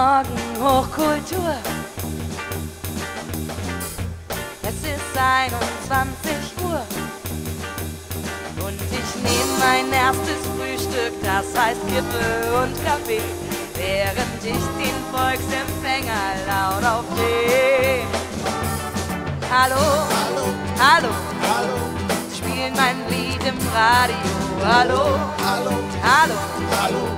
Morgen Hochkultur. Es ist 21 Uhr. Und ich nehme mein erstes Frühstück, das heißt Kippe und Kaffee, während ich den Volksempfänger laut aufdrehe. Hallo, Hallo, hallo, hallo, spielen mein Lied im Radio. Hallo, hallo, hallo, hallo,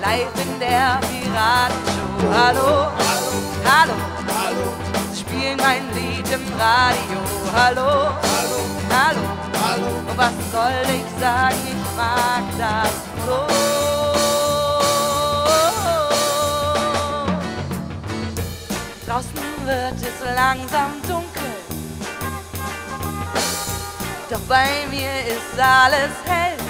live in der Piratenshow. Hallo, hallo, hallo, hallo, spielen mein Lied im Radio. Hallo, hallo, hallo, hallo. und was soll ich sagen? Ich mag das so. Draußen wird es langsam dunkel, doch bei mir ist alles hell.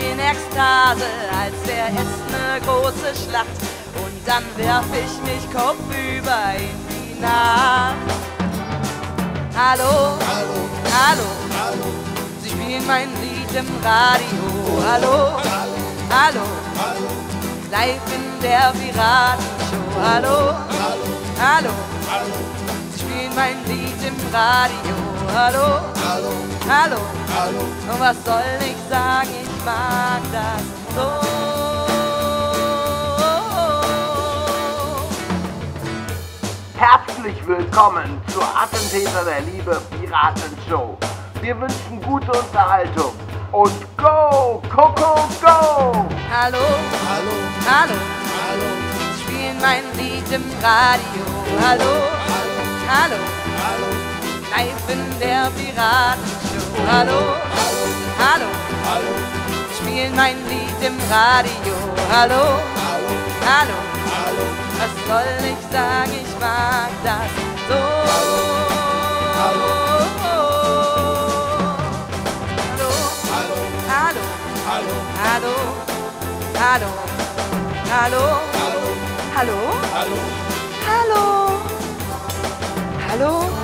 In Ekstase, als wär es ne große Schlacht. Und dann werf ich mich kopfüber in die Nacht. Hallo, Hallo, hallo, hallo, sie spielen mein Lied im Radio. Hallo, hallo, hallo, hallo, live in der Piratenshow. Hallo, hallo, hallo, hallo, sie spielen mein Lied im Radio. Hallo, hallo, hallo. hallo. Und was soll ich sagen, mag das so. Herzlich willkommen zur Attentäter der Liebe Piratenshow. Wir wünschen gute Unterhaltung und go, Coco, go! Hallo, Hallo, hallo, hallo, sie spielen mein Lied im Radio. Hallo, hallo, hallo, hallo, live in der Piratenshow. Hallo, hallo, hallo, hallo, sie spielen mein Lied im Radio. Hallo, hallo, hallo, hallo, was soll ich sagen, ich mag das so. hallo, Hallo, hallo, hallo, hallo, hallo, hallo, hallo, hallo, hallo, hallo. hallo, hallo.